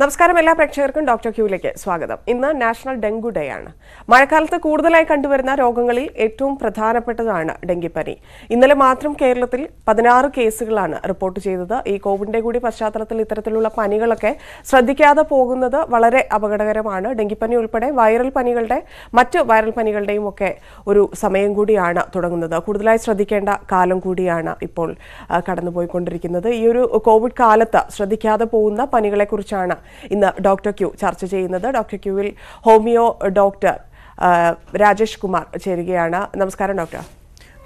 നമസ്കാരം എല്ലാ പ്രേക്ഷകർക്കും ഡോക്ടർ ക്യൂലേക്ക് സ്വാഗതം. ഇന്ന് നാഷണൽ ഡെങ്കു ഡേ ആണ്. മഴക്കാലത്ത് കൂടുതലായി കണ്ടുവരുന്ന രോഗങ്ങളിൽ ഏറ്റവും പ്രധാനപ്പെട്ടതാണ് ഡെങ്കിപ്പനി. ഇന്നലെ മാത്രം കേരളത്തിൽ പതിനാറ് കേസുകളാണ് റിപ്പോർട്ട് ചെയ്തത്. ഈ കോവിഡിന്റെ കൂടി പശ്ചാത്തലത്തിൽ ഇത്തരത്തിലുള്ള പനികളൊക്കെ ശ്രദ്ധിക്കാതെ പോകുന്നത് വളരെ അപകടകരമാണ്. ഡെങ്കിപ്പനി ഉൾപ്പെടെ വൈറൽ പനികളുടെ മറ്റ് വൈറൽ പനികളുടെയും ഒക്കെ ഒരു സമയം കൂടിയാണ് തുടങ്ങുന്നത്. കൂടുതലായി ശ്രദ്ധിക്കേണ്ട കാലം കൂടിയാണ് ഇപ്പോൾ കടന്നുപോയിക്കൊണ്ടിരിക്കുന്നത്. ഈ ഒരു കോവിഡ് കാലത്ത് ശ്രദ്ധിക്കാതെ പോകുന്ന പനികളെക്കുറിച്ചാണ് ഇന്ന് ഡോക്ടർ ക്യൂ ചർച്ച ചെയ്യുന്നത്. ഡോക്ടർ ക്യൂവിൽ ഹോമിയോ ഡോക്ടർ രാജേഷ് കുമാർ ചേരുകയാണ്. നമസ്കാരം ഡോക്ടർ.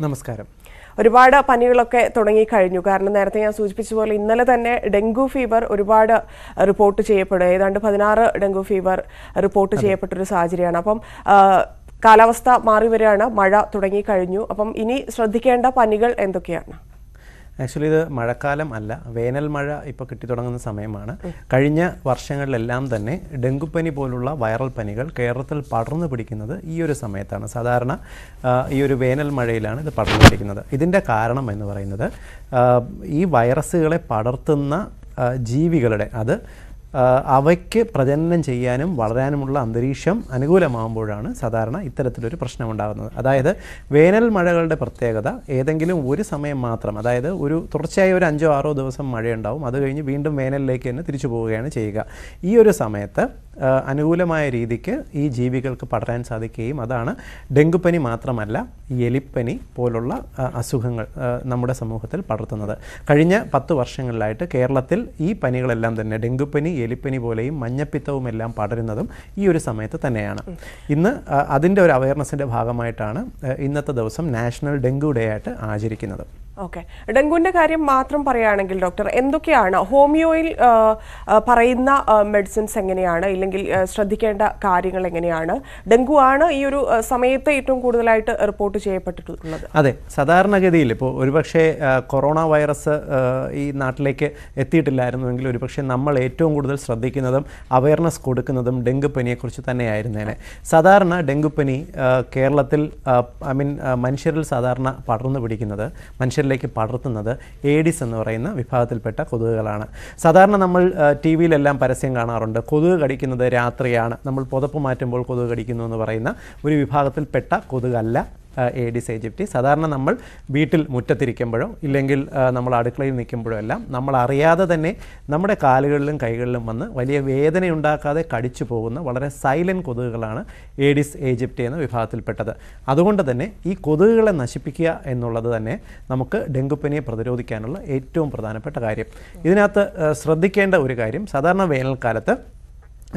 നമസ്കാരം. ഒരുപാട് പനികളൊക്കെ തുടങ്ങി കഴിഞ്ഞു കാരണം നേരത്തെ ഞാൻ സൂചിപ്പിച്ചതുപോലെ ഇന്നലെ തന്നെ ഡെങ്കു ഫീവർ ഒരുപാട് റിപ്പോർട്ട് ചെയ്യപ്പെടും. ഏതാണ്ട് പതിനാറ് ഡെങ്കു ഫീവർ റിപ്പോർട്ട് ചെയ്യപ്പെട്ടൊരു സാഹചര്യമാണ്. അപ്പം കാലാവസ്ഥ മാറി വരികയാണ് മഴ തുടങ്ങിക്കഴിഞ്ഞു. അപ്പം ഇനി ശ്രദ്ധിക്കേണ്ട പനികൾ എന്തൊക്കെയാണ്? ആക്ച്വലി ഇത് മഴക്കാലം അല്ല. വേനൽ മഴ ഇപ്പോൾ കിട്ടിത്തുടങ്ങുന്ന സമയമാണ്. കഴിഞ്ഞ വർഷങ്ങളിലെല്ലാം തന്നെ ഡെങ്കുപ്പനി പോലുള്ള വൈറൽ പനികൾ കേരളത്തിൽ പടർന്നു പിടിക്കുന്നത് ഈ ഒരു സമയത്താണ്. സാധാരണ ഈ ഒരു വേനൽ മഴയിലാണ് ഇത് പടർന്നു പിടിക്കുന്നത്. ഇതിന്റെ കാരണം എന്ന് പറയുന്നത് ഈ വൈറസുകളെ പടർത്തുന്ന ജീവികളുടെ അത് അവയ്ക്ക് പ്രജനനം ചെയ്യാനും വളരാനുമുള്ള അന്തരീക്ഷം അനുകൂലമാകുമ്പോഴാണ് സാധാരണ ഇത്തരത്തിലൊരു പ്രശ്നമുണ്ടാകുന്നത്. അതായത് വേനൽ മഴകളുടെ പ്രത്യേകത ഏതെങ്കിലും ഒരു സമയം മാത്രം അതായത് ഒരു തുടർച്ചയായ ഒരു അഞ്ചോ ആറോ ദിവസം മഴയുണ്ടാവും അത് കഴിഞ്ഞ് വീണ്ടും വേനലിലേക്ക് തന്നെ തിരിച്ചു പോവുകയാണ് ചെയ്യുക. ഈ ഒരു സമയത്ത് അനുകൂലമായ രീതിക്ക് ഈ ജീവികൾക്ക് പടരാൻ സാധിക്കുകയും അതാണ് ഡെങ്കുപ്പനി മാത്രമല്ല എലിപ്പനി പോലുള്ള അസുഖങ്ങൾ നമ്മുടെ സമൂഹത്തിൽ പടർത്തുന്നത്. കഴിഞ്ഞ പത്ത് വർഷങ്ങളിലായിട്ട് കേരളത്തിൽ ഈ പനികളെല്ലാം തന്നെ ഡെങ്കുപ്പനി എലിപ്പനി പോലെയും മഞ്ഞപ്പിത്തവും എല്ലാം പടരുന്നതും ഈ ഒരു സമയത്ത് തന്നെയാണ്. ഇന്ന് അതിന്റെ ഒരു അവയർനെസ്സിന്റെ ഭാഗമായിട്ടാണ് ഇന്നത്തെ ദിവസം നാഷണൽ ഡെങ്കു ഡേ ആയിട്ട് ആചരിക്കുന്നത്. ഓക്കെ ഡെങ്കുവിന്റെ കാര്യം മാത്രം പറയുകയാണെങ്കിൽ ഡോക്ടർ എന്തൊക്കെയാണ്? ഹോമിയോയിൽ പറയുന്ന മെഡിസിൻസ് എങ്ങനെയാണ്? ഇല്ലെങ്കിൽ ശ്രദ്ധിക്കേണ്ട കാര്യങ്ങൾ എങ്ങനെയാണ്? ഡെങ്കു ആണ് ഈ ഒരു സമയത്ത് ഏറ്റവും കൂടുതലായിട്ട് റിപ്പോർട്ട് ചെയ്യപ്പെട്ടിട്ടുള്ളത്. അതെ. സാധാരണഗതിയിൽ ഇപ്പോൾ ഒരുപക്ഷെ കൊറോണ വൈറസ് ഈ നാട്ടിലേക്ക് എത്തിയിട്ടില്ലായിരുന്നുവെങ്കിൽ ഒരുപക്ഷെ നമ്മൾ ഏറ്റവും കൂടുതൽ ശ്രദ്ധിക്കുന്നതും അവയർനെസ് കൊടുക്കുന്നതും ഡെങ്കുപ്പനിയെക്കുറിച്ച് തന്നെയായിരുന്നേനെ. സാധാരണ ഡെങ്കുപ്പനി കേരളത്തിൽ ഐ മീൻ മനുഷ്യരിൽ സാധാരണ പടർന്നു പിടിക്കുന്നത് മനുഷ്യരിലേക്ക് പടർത്തുന്നത് ഏഡിസ് എന്ന് പറയുന്ന വിഭാഗത്തിൽപ്പെട്ട കൊതുകുകളാണ്. സാധാരണ നമ്മൾ ടി വിയിലെല്ലാം പരസ്യം കാണാറുണ്ട്. കൊതുക് കടിക്കുന്നത് രാത്രിയാണ്. നമ്മൾ പുതപ്പ് മാറ്റുമ്പോൾ കൊതുക് കടിക്കുന്നു എന്ന് പറയുന്ന ഒരു വിഭാഗത്തിൽപ്പെട്ട കൊതുകല്ല. ഏഡിസ് ഈജിപ്റ്റി സാധാരണ നമ്മൾ വീട്ടിൽ മുറ്റത്തിരിക്കുമ്പോഴോ ഇല്ലെങ്കിൽ നമ്മൾ അടുക്കളയിൽ നിൽക്കുമ്പോഴോ എല്ലാം നമ്മൾ അറിയാതെ തന്നെ നമ്മുടെ കാലുകളിലും കൈകളിലും വന്ന് വലിയ വേദനയുണ്ടാക്കാതെ കടിച്ചു പോകുന്ന വളരെ സൈലന്റ് കൊതുകുകളാണ് ഏഡിസ് ഈജിപ്റ്റി എന്ന വിഭാഗത്തിൽപ്പെട്ടത്. അതുകൊണ്ട് തന്നെ ഈ കൊതുകുകളെ നശിപ്പിക്കുക എന്നുള്ളത് തന്നെ നമുക്ക് ഡെങ്കുപ്പനിയെ പ്രതിരോധിക്കാനുള്ള ഏറ്റവും പ്രധാനപ്പെട്ട കാര്യം. ഇതിനകത്ത് ശ്രദ്ധിക്കേണ്ട ഒരു കാര്യം സാധാരണ വേനൽക്കാലത്ത്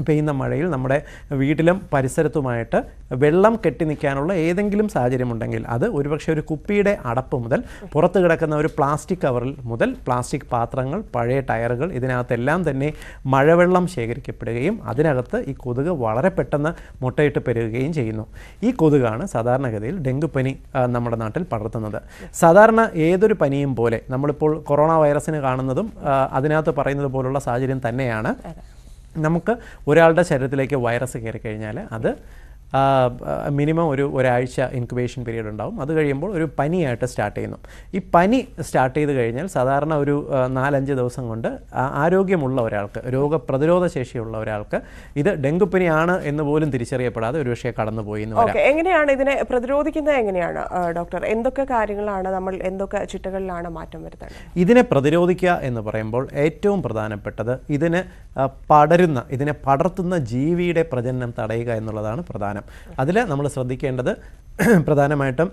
പെയ്യുന്ന മഴയിൽ നമ്മുടെ വീട്ടിലും പരിസരത്തുമായിട്ട് വെള്ളം കെട്ടി നിൽക്കാനുള്ള ഏതെങ്കിലും സാഹചര്യമുണ്ടെങ്കിൽ അത് ഒരുപക്ഷെ ഒരു കുപ്പിയുടെ അടപ്പ് മുതൽ പുറത്ത് കിടക്കുന്ന ഒരു പ്ലാസ്റ്റിക് കവറിൽ മുതൽ പ്ലാസ്റ്റിക് പാത്രങ്ങൾ പഴയ ടയറുകൾ ഇതിനകത്തെല്ലാം തന്നെ മഴവെള്ളം ശേഖരിക്കപ്പെടുകയും അതിനകത്ത് ഈ കൊതുക് വളരെ പെട്ടെന്ന് മുട്ടയിട്ട് പെരുകുകയും ചെയ്യുന്നു. ഈ കൊതുകാണ് സാധാരണഗതിയിൽ ഡെങ്കുപ്പനി നമ്മുടെ നാട്ടിൽ പടർത്തുന്നത്. സാധാരണ ഏതൊരു പനിയും പോലെ നമ്മളിപ്പോൾ കൊറോണ വൈറസിന് കാണുന്നതും അതിനകത്ത് പറയുന്നത് പോലുള്ള സാഹചര്യം തന്നെയാണ്. നമുക്ക് ഒരാളുടെ ശരീരത്തിലേക്ക് വൈറസ് കയറി കഴിഞ്ഞാൽ അത് മിനിമം ഒരു ഒരാഴ്ച ഇൻക്യുബേഷൻ പീരീഡ് ഉണ്ടാവും. അത് കഴിയുമ്പോൾ ഒരു പനിയായിട്ട് സ്റ്റാർട്ട് ചെയ്യുന്നു. ഈ പനി സ്റ്റാർട്ട് ചെയ്ത് കഴിഞ്ഞാൽ സാധാരണ ഒരു നാലഞ്ച് ദിവസം കൊണ്ട് ആരോഗ്യമുള്ള ഒരാൾക്ക് രോഗപ്രതിരോധ ശേഷിയുള്ള ഒരാൾക്ക് ഇത് ഡെങ്കുപ്പനിയാണ് എന്ന് പോലും തിരിച്ചറിയപ്പെടാതെ ഒരുപക്ഷെ കടന്നുപോയി എന്ന് എങ്ങനെയാണ് ഇതിനെ പ്രതിരോധിക്കുന്നത് എങ്ങനെയാണ് ഡോക്ടർ? എന്തൊക്കെ കാര്യങ്ങളാണ് നമ്മൾ എന്തൊക്കെ ചിട്ടകളിലാണ് മാറ്റം വരുത്തുന്നത് ഇതിനെ പ്രതിരോധിക്കുക എന്ന് പറയുമ്പോൾ ഏറ്റവും പ്രധാനപ്പെട്ടത് ഇതിന് പടരുന്ന ഇതിനെ പടർത്തുന്ന ജീവിയുടെ പ്രജനനം തടയുക എന്നുള്ളതാണ് പ്രധാനം. അതിൽ നമ്മൾ ശ്രദ്ധിക്കേണ്ടത് പ്രധാനമായിട്ടും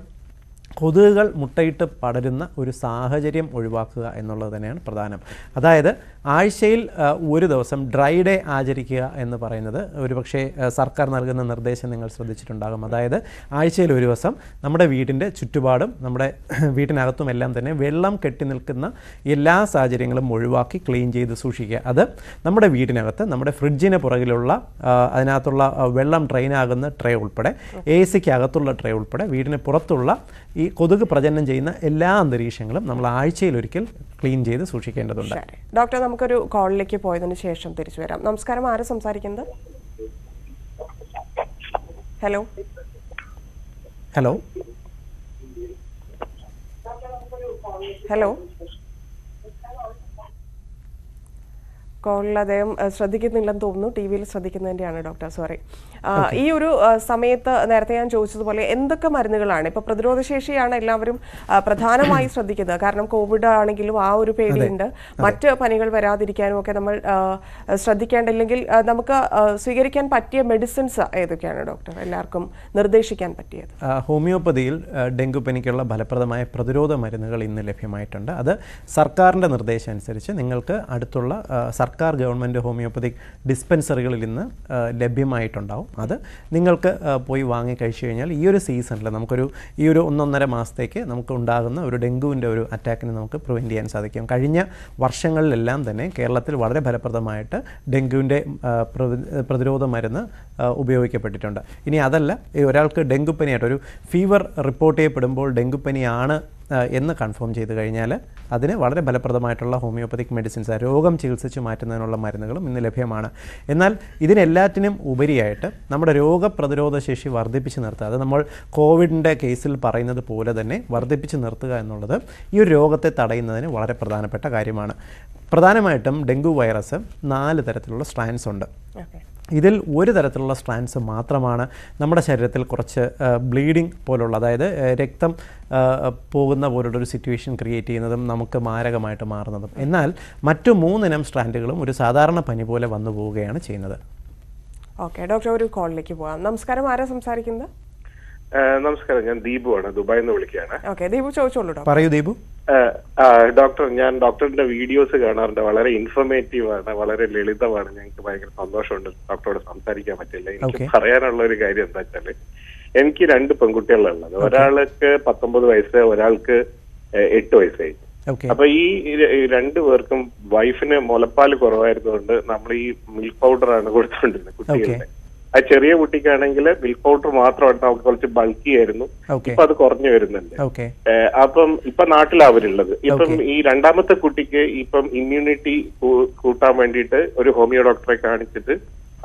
കൊതുകുകൾ മുട്ടയിട്ട് പടരുന്ന ഒരു സാഹചര്യം ഒഴിവാക്കുക എന്നുള്ളത് തന്നെയാണ് പ്രധാനം. അതായത് ആഴ്ചയിൽ ഒരു ദിവസം ഡ്രൈ ഡേ ആചരിക്കുക എന്ന് പറയുന്നത് ഒരുപക്ഷേ സർക്കാർ നൽകുന്ന നിർദ്ദേശം നിങ്ങൾ ശ്രദ്ധിച്ചിട്ടുണ്ടാകും. അതായത് ആഴ്ചയിൽ ഒരു ദിവസം നമ്മുടെ വീടിന്റെ ചുറ്റുപാടും നമ്മുടെ വീട്ടിനകത്തും എല്ലാം തന്നെ വെള്ളം കെട്ടി നിൽക്കുന്ന എല്ലാ സാഹചര്യങ്ങളും ഒഴിവാക്കി ക്ലീൻ ചെയ്ത് സൂക്ഷിക്കുക. അത് നമ്മുടെ വീടിനകത്ത് നമ്മുടെ ഫ്രിഡ്ജിന് പുറകിലുള്ള അതിനകത്തുള്ള വെള്ളം ഡ്രെയിൻ ആകുന്ന ട്രേ ഉൾപ്പെടെ എ സിക്ക് അകത്തുള്ള ട്രേ ഉൾപ്പെടെ വീടിന് പുറത്തുള്ള ഈ കൊതുക് പ്രജനനം ചെയ്യുന്ന എല്ലാ അന്തരീക്ഷങ്ങളും നമ്മൾ ആഴ്ചയിൽ ഒരിക്കൽ ക്ലീൻ ചെയ്ത് സൂക്ഷിക്കേണ്ടതുണ്ട്. ഡോക്ടർ നമുക്കൊരു കോളിലേക്ക് പോയതിനു ശേഷം തിരിച്ചു വരാം. നമസ്കാരം. ആരാ സംസാരിക്കുന്നത്? ഹലോ ഹലോ ഹലോ കോളിൽ അദ്ദേഹം ശ്രദ്ധിക്കുന്നില്ലെന്ന് തോന്നുന്നു. ടി വിയിൽ ശ്രദ്ധിക്കുന്നതിന്റെയാണ് ഡോക്ടർ സോറി. ഈ ഒരു സമയത്ത് നേരത്തെ ഞാൻ ചോദിച്ചതുപോലെ എന്തൊക്കെ മരുന്നുകളാണ്? ഇപ്പോൾ പ്രതിരോധശേഷിയാണ് എല്ലാവരും പ്രധാനമായി ശ്രദ്ധിക്കുന്നത്. കാരണം കോവിഡ് ആണെങ്കിലും ആ ഒരു പേടിയുണ്ട്. മറ്റ് പനികൾ വരാതിരിക്കാനും ഒക്കെ നമ്മൾ ശ്രദ്ധിക്കേണ്ടില്ലെങ്കിൽ നമുക്ക് സ്വീകരിക്കാൻ പറ്റിയ മെഡിസിൻസ് ഏതൊക്കെയാണ് ഡോക്ടർ? എല്ലാവർക്കും നിർദ്ദേശിക്കാൻ പറ്റിയത്. ഹോമിയോപ്പതിയിൽ ഡെങ്കുപ്പനിക്കുള്ള ഡെങ്കു പനിക്കുള്ള ഫലപ്രദമായ പ്രതിരോധ മരുന്നുകൾ ഇന്ന് ലഭ്യമായിട്ടുണ്ട്. അത് സർക്കാരിന്റെ നിർദ്ദേശം അനുസരിച്ച് നിങ്ങൾക്ക് അടുത്തുള്ള ആ, സർക്കാർ ഗവൺമെന്റ് ഹോമിയോപ്പതിക് ഡിസ്പെൻസറികളിൽ നിന്ന് ലഭ്യമായിട്ടുണ്ടാവും. അത് നിങ്ങൾക്ക് പോയി വാങ്ങി കഴിച്ചു കഴിഞ്ഞാൽ ഈ ഒരു സീസണിൽ നമുക്കൊരു ഈ ഒരു ഒന്നൊന്നര മാസത്തേക്ക് നമുക്ക് ഉണ്ടാകുന്ന ഒരു ഡെങ്കുവിന്റെ ഒരു അറ്റാക്കിനെ നമുക്ക് പ്രിവെന്റ് ചെയ്യാൻ സാധിക്കും. കഴിഞ്ഞ വർഷങ്ങളിലെല്ലാം തന്നെ കേരളത്തിൽ വളരെ ഫലപ്രദമായിട്ട് ഡെങ്കുവിന്റെ പ്രതിരോധ മരുന്ന് ഉപയോഗിക്കപ്പെട്ടിട്ടുണ്ട്. ഇനി അതല്ല ഒരാൾക്ക് ഡെങ്കുപ്പനിയായിട്ട് ഒരു ഫീവർ റിപ്പോർട്ട് ചെയ്യപ്പെടുമ്പോൾ ഡെങ്കുപ്പനിയാണ് എന്ന് കൺഫേം ചെയ്ത് കഴിഞ്ഞാൽ അതിന് വളരെ ഫലപ്രദമായിട്ടുള്ള ഹോമിയോപ്പതിക് മെഡിസിൻസ് രോഗം ചികിത്സിച്ച് മാറ്റുന്നതിനുള്ള മരുന്നുകളും ഇന്ന് ലഭ്യമാണ്. എന്നാൽ ഇതിനെല്ലാറ്റിനും ഉപരിയായിട്ട് നമ്മുടെ രോഗപ്രതിരോധ ശേഷി വർദ്ധിപ്പിച്ച് നിർത്തുക. അത് നമ്മൾ കോവിഡിന്റെ കേസിൽ പറയുന്നത് പോലെ തന്നെ വർദ്ധിപ്പിച്ച് നിർത്തുക എന്നുള്ളത് ഈ ഒരു രോഗത്തെ തടയുന്നതിന് വളരെ പ്രധാനപ്പെട്ട കാര്യമാണ്. പ്രധാനമായിട്ടും ഡെങ്കു വൈറസ് നാല് തരത്തിലുള്ള സ്ട്രാൻസ് ഉണ്ട്. ഇതിൽ ഒരു തരത്തിലുള്ള സ്ട്രാൻസ് മാത്രമാണ് നമ്മുടെ ശരീരത്തിൽ കുറച്ച് ബ്ലീഡിങ് പോലുള്ള അതായത് രക്തം പോകുന്ന പോലുള്ള ഒരു സിറ്റുവേഷൻ ക്രിയേറ്റ് ചെയ്യുന്നതും നമുക്ക് മാരകമായിട്ട് മാറുന്നതും. എന്നാൽ മറ്റു മൂന്നിനം സ്ട്രാൻഡുകളും ഒരു സാധാരണ പനി പോലെ വന്നു പോവുകയാണ് ചെയ്യുന്നത്. ഓക്കെ ഡോക്ടർ ഒരു കോളിലേക്ക് പോകാം. നമസ്കാരം. ആരാ സംസാരിക്കുന്നത്? നമസ്കാരം ഞാൻ ദീപു ആണ്. ദുബായിൽ നിന്ന് വിളിക്കുകയാണ്. ഓക്കെ ദീപു ചോദിച്ചോളൂ പറയൂ ദീപു. ഡോക്ടർ ഞാൻ ഡോക്ടറിന്റെ വീഡിയോസ് കാണാറുണ്ട്. വളരെ ഇൻഫോർമേറ്റീവ് ആണ് വളരെ ലളിതമാണ്. ഞങ്ങൾക്ക് ഭയങ്കര സന്തോഷമുണ്ട് ഡോക്ടറോട് സംസാരിക്കാൻ പറ്റില്ല. എനിക്ക് പറയാനുള്ള ഒരു കാര്യം എന്താ വെച്ചാൽ എനിക്ക് രണ്ട് പെൺകുട്ടികളുള്ളത്. ഒരാൾക്ക് പത്തൊമ്പത് വയസ്സ് ഒരാൾക്ക് എട്ട് വയസ്സായി അപ്പൊ ഈ രണ്ടു പേർക്കും വൈഫിന് മുലപ്പാൽ കുറവായിരുന്നുകൊണ്ട് നമ്മൾ ഈ മിൽക്ക് പൗഡർ ആണ് കൊടുത്തുകൊണ്ടിരുന്നത് കുട്ടികളുടെ. ആ ചെറിയ കുട്ടിക്കാണെങ്കിൽ മിൽക്ക് പൗഡർ മാത്രമാണ് നമുക്ക് കുറച്ച് ബൾക്കി ആയിരുന്നു. ഇപ്പൊ അത് കുറഞ്ഞു വരുന്നുണ്ട്. അപ്പം ഇപ്പൊ നാട്ടിലാ അവരുള്ളത് ഇപ്പം ഈ രണ്ടാമത്തെ കുട്ടിക്ക് ഇപ്പം ഇമ്മ്യൂണിറ്റി കൂട്ടാൻ വേണ്ടിയിട്ട് ഒരു ഹോമിയോ ഡോക്ടറെ കാണിച്ചിട്ട്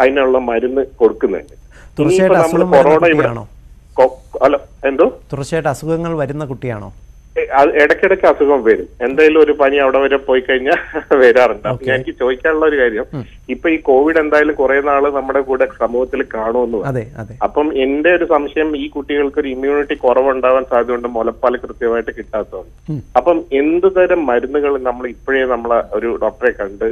അതിനുള്ള മരുന്ന് കൊടുക്കുന്നുണ്ട്. തീർച്ചയായിട്ടും കൊറോണ ഇവിടെ അല്ല എന്തോ? തീർച്ചയായിട്ടും അസുഖങ്ങൾ വരുന്ന കുട്ടിയാണോ? ഇടയ്ക്കിടയ്ക്ക് അസുഖം വരും. എന്തായാലും ഒരു പനി അവിടെ വരെ പോയി കഴിഞ്ഞാൽ വരാറുണ്ട്. അപ്പൊ ഞാൻ എനിക്ക് ചോദിക്കാനുള്ള ഒരു കാര്യം ഇപ്പൊ ഈ കോവിഡ് എന്തായാലും കുറെ നാൾ നമ്മുടെ കൂടെ സമൂഹത്തിൽ കാണുമെന്ന് അപ്പം എന്റെ ഒരു സംശയം ഈ കുട്ടികൾക്ക് ഒരു ഇമ്മ്യൂണിറ്റി കുറവുണ്ടാവാൻ സാധ്യതയുണ്ട് മുലപ്പാൽ കൃത്യമായിട്ട് കിട്ടാത്തതുകൊണ്ട്. അപ്പം എന്ത് തരം മരുന്നുകൾ നമ്മൾ ഇപ്പോഴേ നമ്മളെ ഒരു ഡോക്ടറെ കണ്ട്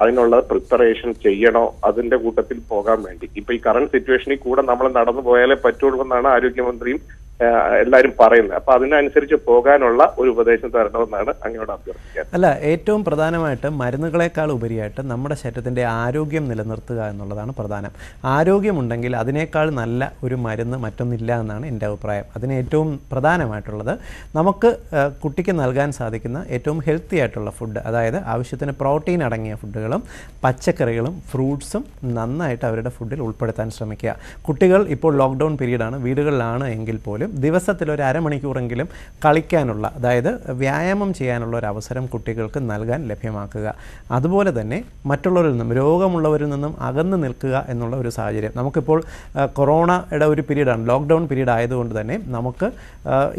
അതിനുള്ള പ്രിപ്പറേഷൻ ചെയ്യണോ? അതിന്റെ കൂട്ടത്തിൽ പോകാൻ വേണ്ടി. ഇപ്പൊ ഈ കറണ്ട് സിറ്റുവേഷനിൽ കൂടെ നമ്മൾ നടന്നു പോയാലേ പറ്റുള്ളൂ എന്നാണ് ആരോഗ്യമന്ത്രിയും എല്ലാവരും പറയുന്നത്. അപ്പൊ അതിനനുസരിച്ച് പോകാനുള്ള ഒരു ഉപദേശം തരണമെന്നാണ് അങ്ങോട്ട് അഭ്യർത്ഥിക്കാൻ. അല്ല ഏറ്റവും പ്രധാനമായിട്ട് മരുന്നുകളെക്കാൾ ഉപരിയായിട്ട് നമ്മുടെ ശരീരത്തിന്റെ ആരോഗ്യം നിലനിർത്തുക എന്നുള്ളതാണ് പ്രധാനം. ആരോഗ്യമുണ്ടെങ്കിൽ അതിനേക്കാൾ നല്ല ഒരു മരുന്ന് മറ്റൊന്നില്ല എന്നാണ് എന്റെ അഭിപ്രായം. അതിന് ഏറ്റവും പ്രധാനമായിട്ടുള്ളത് നമുക്ക് കുട്ടിക്ക് നൽകാൻ സാധിക്കുന്ന ഏറ്റവും ഹെൽത്തി ആയിട്ടുള്ള ഫുഡ് അതായത് ആവശ്യത്തിന് പ്രോട്ടീൻ അടങ്ങിയ ഫുഡുകളും പച്ചക്കറികളും ഫ്രൂട്ട്സും നന്നായിട്ട് അവരുടെ ഫുഡിൽ ഉൾപ്പെടുത്താൻ ശ്രമിക്കുക. കുട്ടികൾ ഇപ്പോൾ ലോക്ക്ഡൗൺ പീരീഡാണ് വീടുകളിലാണ് എങ്കിൽ പോലും ദിവസത്തിൽ ഒരു അരമണിക്കൂറെങ്കിലും കളിക്കാനുള്ള അതായത് വ്യായാമം ചെയ്യാനുള്ള ഒരു അവസരം കുട്ടികൾക്ക് നൽകാൻ ലഭ്യമാക്കുക. അതുപോലെ തന്നെ മറ്റുള്ളവരിൽ നിന്നും രോഗമുള്ളവരിൽ നിന്നും അകന്നു നിൽക്കുക എന്നുള്ള ഒരു സാഹചര്യം. നമുക്കിപ്പോൾ കൊറോണയുടെ ഒരു പീരീഡാണ് ലോക്ക്ഡൗൺ പീരീഡ് ആയതുകൊണ്ട് തന്നെ നമുക്ക്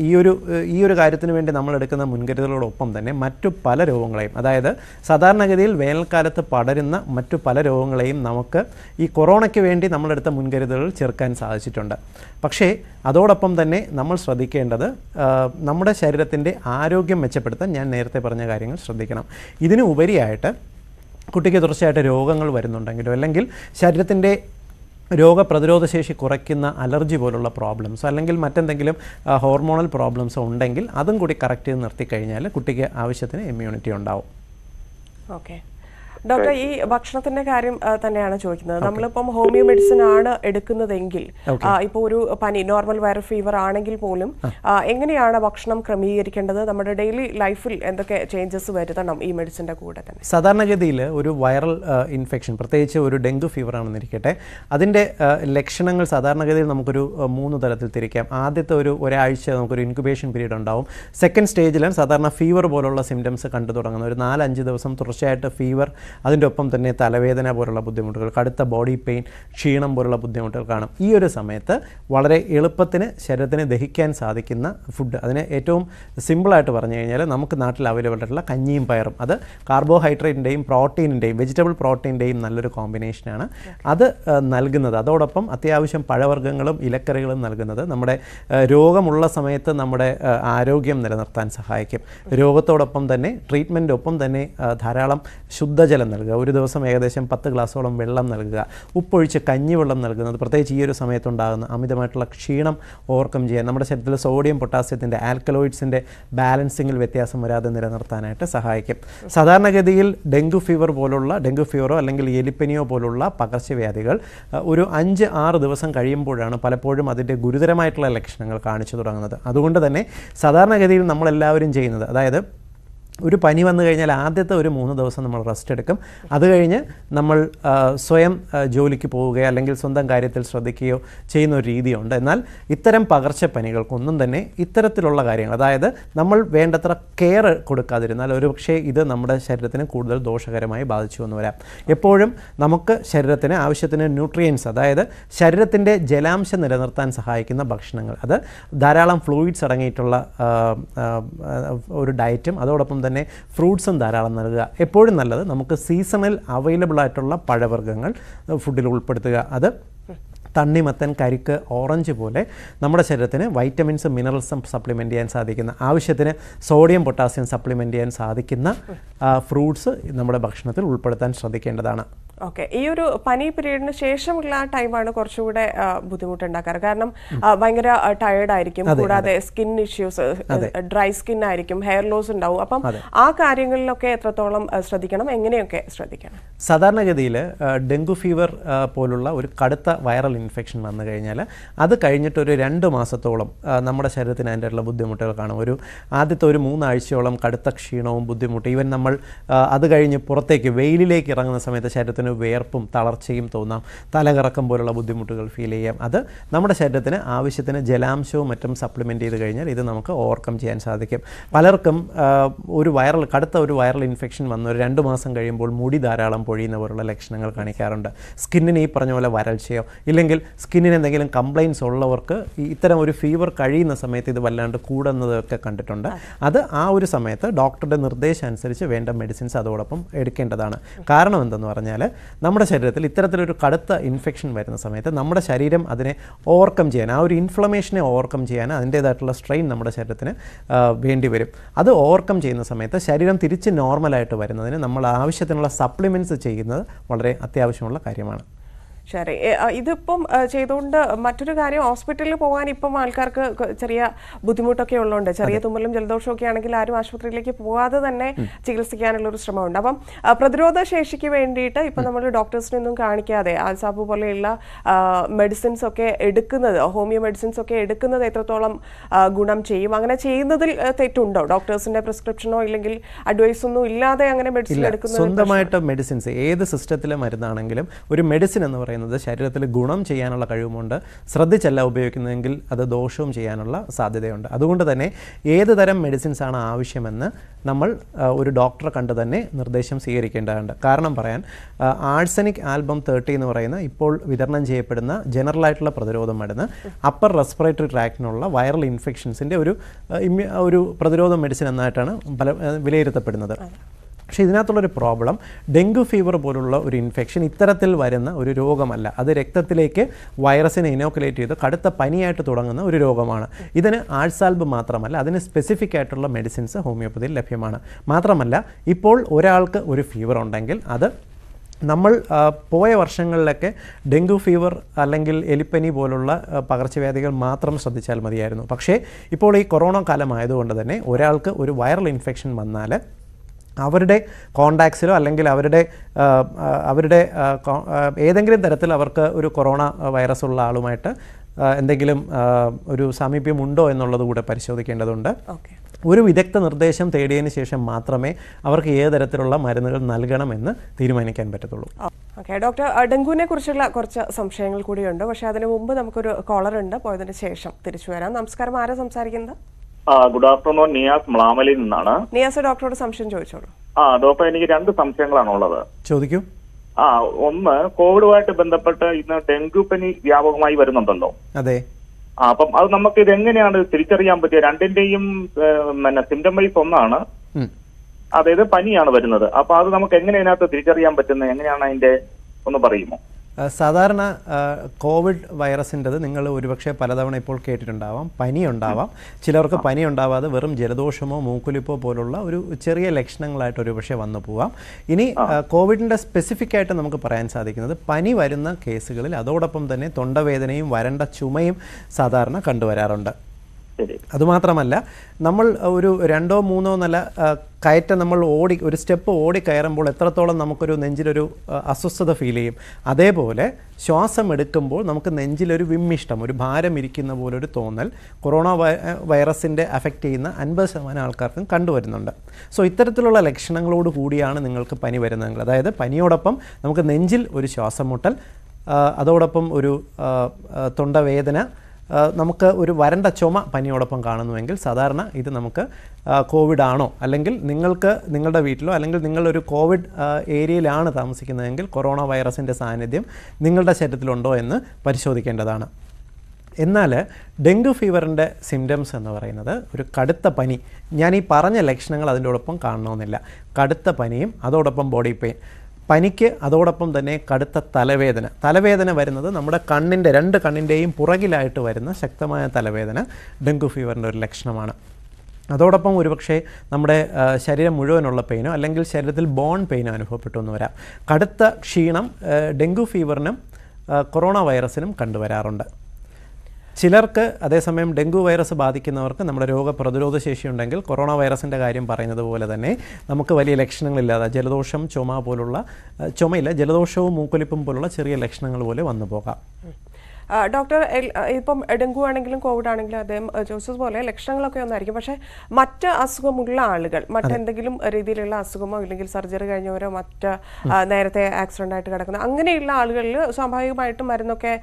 ഈ ഒരു ഈ ഒരു കാര്യത്തിന് വേണ്ടി നമ്മൾ എടുക്കുന്ന മുൻകരുതലുകളോടൊപ്പം തന്നെ മറ്റു പല രോഗങ്ങളെയും അതായത് സാധാരണഗതിയിൽ വേനൽക്കാലത്ത് പടരുന്ന മറ്റു പല രോഗങ്ങളെയും നമുക്ക് ഈ കൊറോണയ്ക്ക് വേണ്ടി നമ്മളെടുത്ത മുൻകരുതലുകൾ ചേർക്കാൻ സാധിച്ചിട്ടുണ്ട്. പക്ഷേ അതോടൊപ്പം തന്നെ നമ്മൾ ശ്രദ്ധിക്കേണ്ടത് നമ്മുടെ ശരീരത്തിന്റെ ആരോഗ്യം മെച്ചപ്പെടുത്താൻ ഞാൻ നേരത്തെ പറഞ്ഞ കാര്യങ്ങൾ ശ്രദ്ധിക്കണം. ഇതിനു ഉപരിയായിട്ട് കുട്ടിക്ക് തുടർച്ചയായിട്ട് രോഗങ്ങൾ വരുന്നുണ്ടെങ്കിലോ അല്ലെങ്കിൽ ശരീരത്തിന്റെ രോഗപ്രതിരോധ ശേഷി കുറയ്ക്കുന്ന അലർജി പോലുള്ള പ്രോബ്ലംസ് അല്ലെങ്കിൽ മറ്റെന്തെങ്കിലും ഹോർമോണൽ പ്രോബ്ലംസ് ഉണ്ടെങ്കിൽ അതും കൂടി കറക്റ്റ് ചെയ്ത് നിർത്തിക്കഴിഞ്ഞാൽ കുട്ടിക്ക് ആവശ്യത്തിന് ഇമ്മ്യൂണിറ്റി ഉണ്ടാവും. ഓക്കെ ഡോക്ടർ ഈ ഭക്ഷണത്തിന്റെ കാര്യം തന്നെയാണ് ചോദിക്കുന്നത്. നമ്മളിപ്പം ഹോമിയോ മെഡിസിൻ ആണ് എടുക്കുന്നതെങ്കിൽ ഇപ്പോൾ ഒരു പനി നോർമൽ വൈറൽ ഫീവർ ആണെങ്കിൽ പോലും എങ്ങനെയാണ് ഭക്ഷണം ക്രമീകരിക്കേണ്ടത്? നമ്മുടെ ഡെയിലി ലൈഫിൽ എന്തൊക്കെ ചേഞ്ചസ് വരുത്തണം ഈ മെഡിസിന്റെ കൂടെ തന്നെ? സാധാരണഗതിയിൽ ഒരു വൈറൽ ഇൻഫെക്ഷൻ പ്രത്യേകിച്ച് ഒരു ഡെങ്കു ഫീവർ ആണെന്നിരിക്കട്ടെ അതിന്റെ ലക്ഷണങ്ങൾ സാധാരണഗതിയിൽ നമുക്കൊരു മൂന്ന് തരത്തിൽ തിരിക്കാം. ആദ്യത്തെ ഒരു ഒരാഴ്ച നമുക്കൊരു ഇൻക്യുബേഷൻ പീരീഡ് ഉണ്ടാവും. സെക്കൻഡ് സ്റ്റേജിൽ സാധാരണ ഫീവർ പോലുള്ള സിംറ്റംസ് കണ്ടു തുടങ്ങുന്നത്. ഒരു നാലഞ്ച് ദിവസം തുടർച്ചയായിട്ട് ഫീവർ അതിന്റെ ഒപ്പം തന്നെ തലവേദന പോലുള്ള ബുദ്ധിമുട്ടുകൾ കടുത്ത ബോഡി പെയിൻ ക്ഷീണം പോലുള്ള ബുദ്ധിമുട്ടുകൾ കാണും. ഈ ഒരു സമയത്ത് വളരെ എളുപ്പത്തിന് ശരീരത്തിന് ദഹിക്കാൻ സാധിക്കുന്ന ഫുഡ് അതിന് ഏറ്റവും സിമ്പിളായിട്ട് പറഞ്ഞു കഴിഞ്ഞാൽ നമുക്ക് നാട്ടിൽ അവൈലബിൾ ആയിട്ടുള്ള കഞ്ഞിയും പയറും. അത് കാർബോഹൈഡ്രേറ്റിന്റെയും പ്രോട്ടീനിന്റെയും വെജിറ്റബിൾ പ്രോട്ടീന്റെയും നല്ലൊരു കോമ്പിനേഷനാണ് അത് നൽകുന്നത് അതോടൊപ്പം അത്യാവശ്യം പഴവർഗങ്ങളും ഇലക്കറികളും നൽകുന്നത് നമ്മുടെ രോഗമുള്ള സമയത്ത് നമ്മുടെ ആരോഗ്യം നിലനിർത്താൻ സഹായിക്കും. രോഗത്തോടൊപ്പം തന്നെ ട്രീറ്റ്മെന്റ് ഒപ്പം തന്നെ ധാരാളം ധാരാളം ശുദ്ധജലം നൽകുക. ഒരു ദിവസം ഏകദേശം പത്ത് ഗ്ലാസോളം വെള്ളം നൽകുക. ഉപ്പൊഴിച്ച് കഞ്ഞിവെള്ളം നൽകുന്നത് പ്രത്യേകിച്ച് ഈ ഒരു സമയത്തുണ്ടാകുന്ന അമിതമായിട്ടുള്ള ക്ഷീണം ഓവർകം ചെയ്യാൻ നമ്മുടെ ശരീരത്തിൽ സോഡിയം പൊട്ടാസ്യത്തിന്റെ ആൽക്കലോയിഡ്സിന്റെ ബാലൻസിങ്ങിൽ വ്യത്യാസം വരാതെ നിലനിർത്താനായിട്ട് സഹായിക്കും. സാധാരണഗതിയിൽ ഡെങ്കു ഫീവർ പോലുള്ള ഡെങ്കു ഫീവറോ അല്ലെങ്കിൽ എലിപ്പനിയോ പോലുള്ള പകർച്ചവ്യാധികൾ ഒരു അഞ്ച് ആറ് ദിവസം കഴിയുമ്പോഴാണ് പലപ്പോഴും അതിന്റെ ഗുരുതരമായിട്ടുള്ള ലക്ഷണങ്ങൾ കാണിച്ചു തുടങ്ങുന്നത്. അതുകൊണ്ട് തന്നെ സാധാരണഗതിയിൽ നമ്മളെല്ലാവരും ചെയ്യുന്നത് അതായത് ഒരു പനി വന്നു കഴിഞ്ഞാൽ ആദ്യത്തെ ഒരു മൂന്ന് ദിവസം നമ്മൾ റെസ്റ്റ് എടുക്കും. അത് കഴിഞ്ഞ് നമ്മൾ സ്വയം ജോലിക്ക് പോവുകയോ അല്ലെങ്കിൽ സ്വന്തം കാര്യത്തിൽ ശ്രദ്ധിക്കുകയോ ചെയ്യുന്ന ഒരു രീതിയുണ്ട്. എന്നാൽ ഇത്തരം പകർച്ചപ്പനികൾക്കൊന്നും തന്നെ ഇത്തരത്തിലുള്ള കാര്യങ്ങൾ അതായത് നമ്മൾ വേണ്ടത്ര കെയർ കൊടുക്കാതിരുന്നാൽ ഒരുപക്ഷേ ഇത് നമ്മുടെ ശരീരത്തിന് കൂടുതൽ ദോഷകരമായി ബാധിച്ചു എന്ന് വരാം. എപ്പോഴും നമുക്ക് ശരീരത്തിന് ആവശ്യത്തിന് ന്യൂട്രിയൻസ് അതായത് ശരീരത്തിന്റെ ജലാംശം നിലനിർത്താൻ സഹായിക്കുന്ന ഭക്ഷണങ്ങൾ അത് ധാരാളം ഫ്ലൂയിഡ്സ് അടങ്ങിയിട്ടുള്ള ഒരു ഡയറ്റും അതോടൊപ്പം തന്നെ ഫ്രൂട്ട്സും ധാരാളം നൽകുക. എപ്പോഴും നല്ലത് നമുക്ക് സീസണൽ അവൈലബിൾ ആയിട്ടുള്ള പഴവർഗങ്ങൾ ഫുഡിൽ ഉൾപ്പെടുത്തുക. അത് തണ്ണിമത്തൻ കരിക്ക് ഓറഞ്ച് പോലെ നമ്മുടെ ശരീരത്തിന് വൈറ്റമിൻസും മിനറൽസും സപ്ലിമെന്റ് ചെയ്യാൻ സാധിക്കുന്ന ആവശ്യത്തിന് സോഡിയം പൊട്ടാസ്യം സപ്ലിമെന്റ് ചെയ്യാൻ സാധിക്കുന്ന ഫ്രൂട്ട്സ് നമ്മുടെ ഭക്ഷണത്തിൽ ഉൾപ്പെടുത്താൻ ശ്രദ്ധിക്കേണ്ടതാണ്. ഓക്കെ. ഈ ഒരു പനി പീരീഡിന് ശേഷമുള്ള ആ ടൈമാണ് കുറച്ചുകൂടെ ബുദ്ധിമുട്ടുണ്ടാക്കാറ്. കാരണം ഭയങ്കര ടയേർഡ് ആയിരിക്കും. കൂടാതെ സ്കിൻ ഇഷ്യൂസ് ഡ്രൈ സ്കിൻ ആയിരിക്കും ഹെയർ ലോസ് ഉണ്ടാവും. അപ്പം ആ കാര്യങ്ങളിലൊക്കെ എത്രത്തോളം ശ്രദ്ധിക്കണം എങ്ങനെയൊക്കെ ശ്രദ്ധിക്കണം? സാധാരണഗതിയിൽ ഡെങ്കു ഫീവർ പോലുള്ള ഒരു കടുത്ത വൈറൽ ഇൻഫെക്ഷൻ വന്നു കഴിഞ്ഞാൽ അത് കഴിഞ്ഞിട്ട് ഒരു രണ്ട് മാസത്തോളം നമ്മുടെ ശരീരത്തിന് അതിന്റെയുള്ള ബുദ്ധിമുട്ടുകൾ കാണും. ഒരു ആദ്യത്തെ ഒരു മൂന്നാഴ്ചയോളം കടുത്ത ക്ഷീണവും ബുദ്ധിമുട്ടും. ഈവൻ നമ്മൾ അത് കഴിഞ്ഞ് പുറത്തേക്ക് വെയിലിലേക്ക് ഇറങ്ങുന്ന സമയത്ത് ശരീരത്തിന് വേർപ്പും തളർച്ചയും തോന്നാം. തലകറക്കം പോലുള്ള ബുദ്ധിമുട്ടുകൾ ഫീൽ ചെയ്യാം. അത് നമ്മുടെ ശരീരത്തിന് ആവശ്യത്തിന് ജലാംശവും മറ്റും സപ്ലിമെന്റ് ചെയ്ത് കഴിഞ്ഞാൽ ഇത് നമുക്ക് ഓവർകം ചെയ്യാൻ സാധിക്കും. പലർക്കും ഒരു വൈറൽ കടുത്ത ഒരു വൈറൽ ഇൻഫെക്ഷൻ വന്ന ഒരു രണ്ട് മാസം കഴിയുമ്പോൾ മുടി ധാരാളം പൊഴിയുന്ന പോലുള്ള ലക്ഷണങ്ങൾ കാണിക്കാറുണ്ട്. സ്കിന്നിന് ഈ പറഞ്ഞ പോലെ വരൾച്ചയോ ഇല്ലെങ്കിൽ സ്കിന്നിന് എന്തെങ്കിലും കംപ്ലയിൻസ് ഉള്ളവർക്ക് ഇത്തരം ഒരു ഫീവർ കഴിയുന്ന സമയത്ത് ഇത് വല്ലാണ്ട് കൂടുന്നതൊക്കെ കണ്ടിട്ടുണ്ട്. അത് ആ ഒരു സമയത്ത് ഡോക്ടറുടെ നിർദ്ദേശം അനുസരിച്ച് വേണ്ട മെഡിസിൻസ് അതോടൊപ്പം എടുക്കേണ്ടതാണ്. കാരണം എന്തെന്ന് പറഞ്ഞാൽ നമ്മുടെ ശരീരത്തിൽ ഇത്തരത്തിലൊരു കടുത്ത ഇൻഫെക്ഷൻ വരുന്ന സമയത്ത് നമ്മുടെ ശരീരം അതിനെ ഓവർകം ചെയ്യാൻ ആ ഒരു ഇൻഫ്ലമേഷനെ ഓവർകം ചെയ്യാൻ അതിന്റേതായിട്ടുള്ള സ്ട്രെയിൻ നമ്മുടെ ശരീരത്തിന് വേണ്ടി വരും അത് ഓവർകം ചെയ്യുന്ന സമയത്ത് ശരീരം തിരിച്ച് നോർമലായിട്ട് വരുന്നതിന് നമ്മൾ ആവശ്യത്തിനുള്ള സപ്ലിമെന്റ്സ് ചെയ്യുന്നത് വളരെ അത്യാവശ്യമുള്ള കാര്യമാണ്. ശരി ഇതിപ്പം ചെയ്തുകൊണ്ട് മറ്റൊരു കാര്യം ഹോസ്പിറ്റലിൽ പോകാൻ ഇപ്പം ആൾക്കാർക്ക് ചെറിയ ബുദ്ധിമുട്ടൊക്കെ ഉള്ളതുകൊണ്ട് ചെറിയ തുമ്മലും ജലദോഷവും ഒക്കെ ആണെങ്കിൽ ആരും ആശുപത്രിയിലേക്ക് പോകാതെ തന്നെ ചികിത്സിക്കാനുള്ള ഒരു ശ്രമമുണ്ട്. അപ്പം പ്രതിരോധ ശേഷിക്ക് വേണ്ടിയിട്ട് ഇപ്പം നമ്മൾ ഡോക്ടേഴ്സിനൊന്നും കാണിക്കാതെ ആൽസാബ് പോലെയുള്ള മെഡിസിൻസ് ഒക്കെ എടുക്കുന്നത് ഹോമിയോ മെഡിസിൻസ് ഒക്കെ എടുക്കുന്നത് എത്രത്തോളം ഗുണം ചെയ്യും? അങ്ങനെ ചെയ്യുന്നതിൽ തെറ്റുണ്ടോ? ഡോക്ടേഴ്സിന്റെ പ്രിസ്ക്രിപ്ഷനോ ഇല്ലെങ്കിൽ അഡ്വൈസ് ഒന്നും ഇല്ലാതെ അങ്ങനെ മെഡിസിൻ എടുക്കുന്നത് സ്വന്തമായിട്ട് മെഡിസിൻസ് ഏത് സിസ്റ്റത്തിലെ മരുന്നാണെങ്കിലും ഒരു മെഡിസിൻ എന്ന് പറയുന്നത് ശരീരത്തിൽ ഗുണം ചെയ്യാനുള്ള കഴിവുമുണ്ട്. ശ്രദ്ധിച്ചല്ല ഉപയോഗിക്കുന്നതെങ്കിൽ അത് ദോഷവും ചെയ്യാനുള്ള സാധ്യതയുണ്ട്. അതുകൊണ്ട് തന്നെ ഏത് തരം മെഡിസിൻസ് ആണ് ആവശ്യമെന്ന് നമ്മൾ ഒരു ഡോക്ടറെ കണ്ട് തന്നെ നിർദ്ദേശം സ്വീകരിക്കേണ്ടതുണ്ട്. കാരണം പറയാൻ ആഴ്സനിക് ആൽബം തേർട്ടി എന്ന് പറയുന്ന ഇപ്പോൾ വിതരണം ചെയ്യപ്പെടുന്ന ജനറൽ ആയിട്ടുള്ള പ്രതിരോധ മരുന്ന് അപ്പർ റെസ്പിറേറ്ററി ട്രാക്റ്റിനുള്ള വൈറൽ ഇൻഫെക്ഷൻസിന്റെ ഒരു ഒരു പ്രതിരോധ മെഡിസിൻ എന്നായിട്ടാണ് പല വിലയിരുത്തപ്പെടുന്നത്. പക്ഷേ ഇതിനകത്തുള്ളൊരു പ്രോബ്ലം ഡെങ്കു ഫീവർ പോലുള്ള ഒരു ഇൻഫെക്ഷൻ ഇത്തരത്തിൽ വരുന്ന ഒരു രോഗമല്ല. അത് രക്തത്തിലേക്ക് വൈറസിനെ ഇനോക്കുലേറ്റ് ചെയ്ത് കടുത്ത പനിയായിട്ട് തുടങ്ങുന്ന ഒരു രോഗമാണ്. ഇതിന് ആഴ്സാൽബ് മാത്രമല്ല അതിന് സ്പെസിഫിക് ആയിട്ടുള്ള മെഡിസിൻസ് ഹോമിയോപ്പതിയിൽ ലഭ്യമാണ്. മാത്രമല്ല ഇപ്പോൾ ഒരാൾക്ക് ഒരു ഫീവർ ഉണ്ടെങ്കിൽ അത് നമ്മൾ പോയ വർഷങ്ങളിലൊക്കെ ഡെങ്കു ഫീവർ അല്ലെങ്കിൽ എലിപ്പനി പോലുള്ള പകർച്ചവ്യാധികൾ മാത്രം ശ്രദ്ധിച്ചാൽ മതിയായിരുന്നു. പക്ഷേ ഇപ്പോൾ ഈ കൊറോണ കാലമായതുകൊണ്ട് തന്നെ ഒരാൾക്ക് ഒരു വൈറൽ ഇൻഫെക്ഷൻ വന്നാൽ അവരുടെ കോണ്ടാക്ട്സിലോ അല്ലെങ്കിൽ അവരുടെ അവരുടെ ഏതെങ്കിലും തരത്തിൽ അവർക്ക് ഒരു കൊറോണ വൈറസ് ഉള്ള ആളുമായിട്ട് എന്തെങ്കിലും ഒരു സാമീപ്യമുണ്ടോ എന്നുള്ളത് കൂടെ പരിശോധിക്കേണ്ടതുണ്ട്. ഓക്കെ. ഒരു വിദഗ്ധ നിർദ്ദേശം തേടിയതിന് ശേഷം മാത്രമേ അവർക്ക് ഏത് തരത്തിലുള്ള മരുന്നുകൾ നൽകണമെന്ന് തീരുമാനിക്കാൻ പറ്റത്തുള്ളൂ. ഓക്കെ. ഡോക്ടർ ഡെങ്കുവിനെ കുറിച്ചുള്ള കുറച്ച് സംശയങ്ങൾ കൂടിയുണ്ട്. പക്ഷേ അതിനു മുമ്പ് നമുക്കൊരു കോളർ ഉണ്ട് പോയതിന് ശേഷം തിരിച്ചു വരാം. നമസ്കാരം. ആരാ സംസാരിക്കുന്നത്? ഗുഡ് ആഫ്റ്റർനൂൺ നിയാസ് മ്ലാമലിൽ നിന്നാണ്. നിയാസ് ഡോക്ടറോട് സംശയം ചോദിച്ചോളൂ. ആ ഡോക്ടർ എനിക്ക് രണ്ട് സംശയങ്ങളാണ് ഉള്ളത്. ചോദിക്കൂ. ആ ഒന്ന് കോവിഡുമായിട്ട് ബന്ധപ്പെട്ട് ഇന്ന് ഡെങ്കു പനി വ്യാപകമായി വരുന്നുണ്ടല്ലോ. അതെ. ആ അപ്പം അത് നമുക്ക് ഇത് എങ്ങനെയാണ് തിരിച്ചറിയാൻ പറ്റിയ? രണ്ടിന്റെയും പിന്നെ സിംറ്റം വൈസ് ഒന്നാണ്. അതായത് പനിയാണ് വരുന്നത്. അപ്പൊ അത് നമുക്ക് എങ്ങനെ അതിനകത്ത് തിരിച്ചറിയാൻ പറ്റുന്നത്? എങ്ങനെയാണ് അതിന്റെ ഒന്ന് പറയുമോ? സാധാരണ കോവിഡ് വൈറസിന്റെത് നിങ്ങൾ ഒരുപക്ഷെ പലതവണ ഇപ്പോൾ കേട്ടിട്ടുണ്ടാവാം പനി ഉണ്ടാവാം ചിലർക്ക് പനി ഉണ്ടാവാതെ വെറും ജലദോഷമോ മൂക്കുലിപ്പോ പോലുള്ള ഒരു ചെറിയ ലക്ഷണങ്ങളായിട്ട് ഒരുപക്ഷെ വന്നു പോവാം. ഇനി കോവിഡിന്റെ സ്പെസിഫിക് ആയിട്ട് നമുക്ക് പറയാൻ സാധിക്കുന്നത് പനി വരുന്ന കേസുകളിൽ അതോടൊപ്പം തന്നെ തൊണ്ടവേദനയും വരണ്ട ചുമയും സാധാരണ കണ്ടുവരാറുണ്ട്. അതുമാത്രമല്ല നമ്മൾ ഒരു രണ്ടോ മൂന്നോ നില കയറ്റം നമ്മൾ ഓടി ഒരു സ്റ്റെപ്പ് ഓടി കയറുമ്പോൾ എത്രത്തോളം നമുക്കൊരു നെഞ്ചിലൊരു അസ്വസ്ഥത ഫീൽ ചെയ്യും. അതേപോലെ ശ്വാസം എടുക്കുമ്പോൾ നമുക്ക് നെഞ്ചിലൊരു വിമ്മിഷ്ടം ഒരു ഭാരം ഇരിക്കുന്ന പോലെ ഒരു തോന്നൽ കൊറോണ വൈറസിന്റെ അഫക്റ്റ് ചെയ്യുന്ന അൻപത് ശതമാനം ആൾക്കാർക്കും കണ്ടുവരുന്നുണ്ട്. സോ ഇത്തരത്തിലുള്ള ലക്ഷണങ്ങളോട് കൂടിയാണ് നിങ്ങൾക്ക് പനി വരുന്നതെങ്കിൽ അതായത് പനിയോടൊപ്പം നമുക്ക് നെഞ്ചിൽ ഒരു ശ്വാസം മുട്ടൽ അതോടൊപ്പം ഒരു തൊണ്ടവേദന നമുക്ക് ഒരു വരണ്ട ചുമ പനിയോടൊപ്പം കാണുന്നുവെങ്കിൽ സാധാരണ ഇത് നമുക്ക് കോവിഡ് ആണോ അല്ലെങ്കിൽ നിങ്ങൾക്ക് നിങ്ങളുടെ വീട്ടിലോ അല്ലെങ്കിൽ നിങ്ങളൊരു കോവിഡ് ഏരിയയിലാണ് താമസിക്കുന്നതെങ്കിൽ കൊറോണ വൈറസിന്റെ സാന്നിധ്യം നിങ്ങളുടെ ശരീരത്തിലുണ്ടോ എന്ന് പരിശോധിക്കേണ്ടതാണ്. എന്നാൽ ഡെങ്കു ഫീവറിന്റെ സിംറ്റംസ് എന്ന് പറയുന്നത് ഒരു കടുത്ത പനി. ഞാൻ ഈ പറഞ്ഞ ലക്ഷണങ്ങൾ അതിന്റെ ഒപ്പം കാണണമെന്നില്ല. കടുത്ത പനിയും അതോടൊപ്പം ബോഡി പെയിൻ. പനിക്ക് അതോടൊപ്പം തന്നെ കടുത്ത തലവേദന. തലവേദന വരുന്നത് നമ്മുടെ കണ്ണിന്റെ രണ്ട് കണ്ണിന്റെയും പുറകിലായിട്ട് വരുന്ന ശക്തമായ തലവേദന ഡെങ്കു ഫീവറിന്റെ ഒരു ലക്ഷണമാണ്. അതോടൊപ്പം ഒരുപക്ഷെ നമ്മുടെ ശരീരം മുഴുവനുള്ള പെയിനോ അല്ലെങ്കിൽ ശരീരത്തിൽ ബോൺ പെയിനോ അനുഭവപ്പെട്ടു എന്ന് വരാം. കടുത്ത ക്ഷീണം ഡെങ്കു ഫീവറിനും കൊറോണ വൈറസിനും കണ്ടുവരാറുണ്ട്. ചിലർക്ക് അതേസമയം ഡെങ്കു വൈറസ് ബാധിക്കുന്നവർക്ക് നമ്മുടെ രോഗപ്രതിരോധ ശേഷി ഉണ്ടെങ്കിൽ കൊറോണ വൈറസിന്റെ കാര്യം പറയുന്നത് പോലെ തന്നെ നമുക്ക് വലിയ ലക്ഷണങ്ങളില്ലാതെ ജലദോഷം ചുമ പോലുള്ള ചുമയില്ല ജലദോഷവും മൂക്കൊലിപ്പും പോലുള്ള ചെറിയ ലക്ഷണങ്ങൾ പോലെ വന്നു പോകാം. ഡോക്ടർ ഇപ്പം ഡെങ്കു ആണെങ്കിലും കോവിഡ് ആണെങ്കിലും അദ്ദേഹം ജോസഫ് പോലെ ലക്ഷണങ്ങളൊക്കെ ഒന്നായിരിക്കും. പക്ഷേ മറ്റ് അസുഖമുള്ള ആളുകൾ മറ്റെന്തെങ്കിലും രീതിയിലുള്ള അസുഖമോ ഇല്ലെങ്കിൽ സർജറി കഴിഞ്ഞവരോ മറ്റ് നേരത്തെ ആക്സിഡന്റ് ആയിട്ട് കിടക്കുന്ന അങ്ങനെയുള്ള ആളുകളിൽ സ്വാഭാവികമായിട്ടും മരുന്നൊക്കെ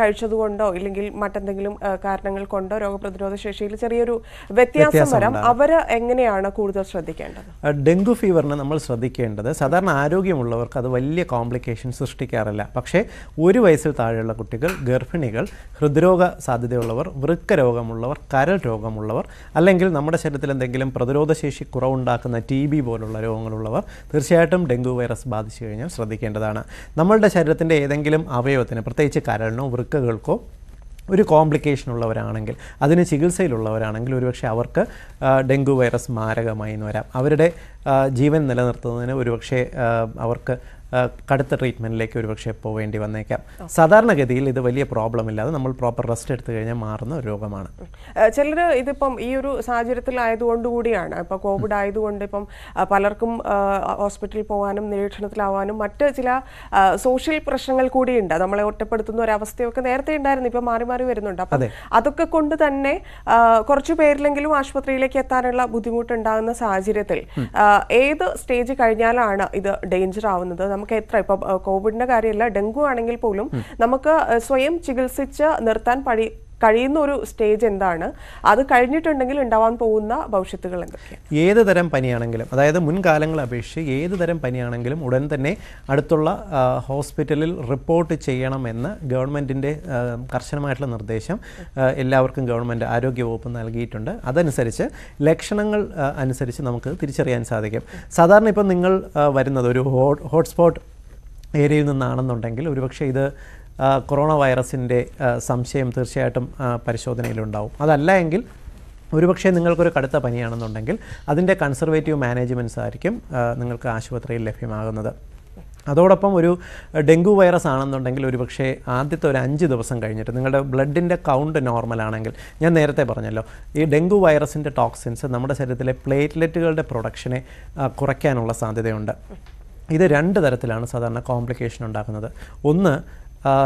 കഴിച്ചതുകൊണ്ടോ ഇല്ലെങ്കിൽ മറ്റെന്തെങ്കിലും കാരണങ്ങൾ കൊണ്ടോ രോഗപ്രതിരോധ ശേഷിയിൽ ചെറിയൊരു വ്യത്യാസം വരാം. അവർ എങ്ങനെയാണ് കൂടുതൽ ശ്രദ്ധിക്കേണ്ടത്? ഡെങ്കു ഫീവറിന് നമ്മൾ ശ്രദ്ധിക്കേണ്ടത് സാധാരണ ആരോഗ്യമുള്ളവർക്ക് അത് വലിയ കോംപ്ലിക്കേഷൻ സൃഷ്ടിക്കാറില്ല. പക്ഷേ ഒരു വയസ്സിൽ താഴെയുള്ള കുട്ടികൾ ഗർഭിണികൾ ഹൃദ്രോഗ സാധ്യതയുള്ളവർ വൃക്ക രോഗമുള്ളവർ കരൾ രോഗമുള്ളവർ അല്ലെങ്കിൽ നമ്മുടെ ശരീരത്തിൽ എന്തെങ്കിലും പ്രതിരോധശേഷി കുറവുണ്ടാക്കുന്ന ടി ബി പോലുള്ള രോഗങ്ങളുള്ളവർ തീർച്ചയായിട്ടും ഡെങ്കു വൈറസ് ബാധിച്ചു കഴിഞ്ഞാൽ ശ്രദ്ധിക്കേണ്ടതാണ്. നമ്മളുടെ ശരീരത്തിന്റെ ഏതെങ്കിലും അവയവത്തിന് പ്രത്യേകിച്ച് കരളിനോ വൃക്കകൾക്കോ ഒരു കോംപ്ലിക്കേഷൻ ഉള്ളവരാണെങ്കിൽ അതിന് ചികിത്സയിലുള്ളവരാണെങ്കിൽ ഒരുപക്ഷെ അവർക്ക് ഡെങ്കു വൈറസ് മാരകമായി എന്ന് വരാം. അവരുടെ ജീവൻ നിലനിർത്തുന്നതിന് ഒരുപക്ഷെ അവർക്ക് കടുത്ത ട്രീറ്റ്മെന്റിലേക്ക് ഒരുപക്ഷെ പോവേണ്ടി വന്നേക്കാം. സാധാരണഗതിയിൽ ഇത് വലിയ പ്രോബ്ലം ഇല്ലാതെ നമ്മൾ പ്രോപ്പർ റെസ്റ്റ് എടുത്തു കഴിഞ്ഞാൽ മാറുന്ന ഒരു രോഗമാണ് ചിലർ ഇതിപ്പം ഈ ഒരു സാഹചര്യത്തിൽ ആയതുകൊണ്ടുകൂടിയാണ് ഇപ്പോൾ കോവിഡ് ആയതുകൊണ്ട് ഇപ്പം പലർക്കും ഹോസ്പിറ്റലിൽ പോകാനും നിരീക്ഷണത്തിലാവാനും മറ്റ് ചില സോഷ്യൽ പ്രശ്നങ്ങൾ കൂടിയുണ്ട്. നമ്മളെ ഒറ്റപ്പെടുത്തുന്ന ഒരവസ്ഥയൊക്കെ നേരത്തെ ഉണ്ടായിരുന്നു. ഇപ്പം മാറി മാറി വരുന്നുണ്ട്. അപ്പം അതൊക്കെ കൊണ്ട് തന്നെ കുറച്ച് പേരിലെങ്കിലും ആശുപത്രിയിലേക്ക് എത്താനുള്ള ബുദ്ധിമുട്ടുണ്ടാകുന്ന സാഹചര്യത്തിൽ ഏത് സ്റ്റേജ് കഴിഞ്ഞാലാണ് ഇത് ഡേഞ്ചർ ആവുന്നത്? നമുക്ക് എത്ര ഇപ്പൊ കോവിഡിന്റെ കാര്യമല്ല ഡെങ്കു ആണെങ്കിൽ പോലും നമുക്ക് സ്വയം ചികിത്സിച്ച് നിർത്താൻ പഴി കഴിയുന്ന ഒരു സ്റ്റേജ് എന്താണ്? അത് കഴിഞ്ഞിട്ടുണ്ടെങ്കിൽ ഉണ്ടാവാൻ പോകുന്ന ഭവിഷ്യത്തുകൾ എന്തൊക്കെയാണ്? ഏത് തരം പനിയാണെങ്കിലും അതായത് മുൻകാലങ്ങളെ അപേക്ഷിച്ച് ഏത് തരം പനിയാണെങ്കിലും ഉടൻ തന്നെ അടുത്തുള്ള ഹോസ്പിറ്റലിൽ റിപ്പോർട്ട് ചെയ്യണമെന്ന് ഗവൺമെന്റിന്റെ കർശനമായിട്ടുള്ള നിർദ്ദേശം എല്ലാവർക്കും ഗവൺമെന്റ് ആരോഗ്യവകുപ്പ് നൽകിയിട്ടുണ്ട്. അതനുസരിച്ച് ലക്ഷണങ്ങൾ അനുസരിച്ച് നമുക്ക് തിരിച്ചറിയാൻ സാധിക്കും. സാധാരണ ഇപ്പം നിങ്ങൾ വരുന്നത് ഒരു ഹോട്ട് ഹോട്ട്സ്പോട്ട് ഏരിയയിൽ നിന്നാണെന്നുണ്ടെങ്കിൽ ഒരുപക്ഷെ ഇത് കൊറോണ വൈറസിന്റെ സംശയം തീർച്ചയായിട്ടും പരിശോധനയിലുണ്ടാവും. അതല്ല എങ്കിൽ ഒരുപക്ഷെ നിങ്ങൾക്കൊരു കടുത്ത പനിയാണെന്നുണ്ടെങ്കിൽ അതിന്റെ കൺസർവേറ്റീവ് മാനേജ്മെന്റ്സ് ആയിരിക്കും നിങ്ങൾക്ക് ആശുപത്രിയിൽ ലഭ്യമാകുന്നത്. അതോടൊപ്പം ഒരു ഡെങ്കു വൈറസ് ആണെന്നുണ്ടെങ്കിൽ ഒരുപക്ഷെ ആദ്യത്തെ ഒരു അഞ്ച് ദിവസം കഴിഞ്ഞിട്ട് നിങ്ങളുടെ ബ്ലഡിന്റെ കൗണ്ട് നോർമൽ ആണെങ്കിൽ ഞാൻ നേരത്തെ പറഞ്ഞല്ലോ ഈ ഡെങ്കു വൈറസിന്റെ ടോക്സിൻസ് നമ്മുടെ ശരീരത്തിലെ പ്ലേറ്റ്ലെറ്റുകളുടെ പ്രൊഡക്ഷനെ കുറയ്ക്കാനുള്ള സാധ്യതയുണ്ട്. ഇത് രണ്ട് തരത്തിലാണ് സാധാരണ കോംപ്ലിക്കേഷൻ ഉണ്ടാക്കുന്നത്. ഒന്ന്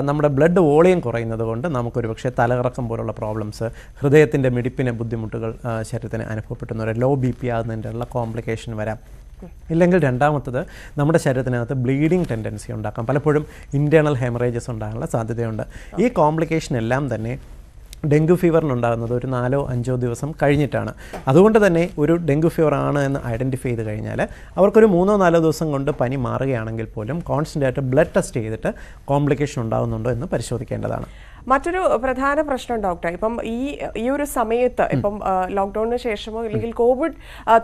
നമ്മുടെ ബ്ലഡ് വോളിയം കുറയുന്നത് കൊണ്ട് നമുക്കൊരു പക്ഷേ തലകറക്കം പോലുള്ള പ്രോബ്ലംസ് ഹൃദയത്തിന്റെ മിടിപ്പിന് ബുദ്ധിമുട്ടുകൾ ശരീരത്തിന് അനുഭവപ്പെട്ടുന്ന ഒരു ലോ ബി പി ആകുന്നതിന്റെ കോംപ്ലിക്കേഷൻ വരാം. ഇല്ലെങ്കിൽ രണ്ടാമത്തത് നമ്മുടെ ശരീരത്തിനകത്ത് ബ്ലീഡിങ് ടെൻഡൻസി ഉണ്ടാക്കാം. പലപ്പോഴും ഇന്റേർണൽ ഹെമറേജസ് ഉണ്ടാകാനുള്ള സാധ്യതയുണ്ട്. ഈ കോംപ്ലിക്കേഷൻ എല്ലാം തന്നെ ഡെങ്കു ഫീവറിനുണ്ടാകുന്നത് ഒരു നാലോ അഞ്ചോ ദിവസം കഴിഞ്ഞിട്ടാണ്. അതുകൊണ്ട് തന്നെ ഒരു ഡെങ്കു ഫീവർ ആണ് എന്ന് ഐഡന്റിഫൈ ചെയ്ത് കഴിഞ്ഞാൽ അവർക്കൊരു മൂന്നോ നാലോ ദിവസം കൊണ്ട് പനി മാറുകയാണെങ്കിൽ പോലും കോൺസ്റ്റന്റ് ആയിട്ട് ബ്ലഡ് ടെസ്റ്റ് ചെയ്തിട്ട് കോംപ്ലിക്കേഷൻ ഉണ്ടാകുന്നുണ്ടോ എന്ന് പരിശോധിക്കേണ്ടതാണ്. മറ്റൊരു പ്രധാന പ്രശ്നം ഡോക്ടർ ഇപ്പം ഈ ഈ ഒരു സമയത്ത് ഇപ്പം ലോക്ക്ഡൌണിന് ശേഷമോ അല്ലെങ്കിൽ കോവിഡ്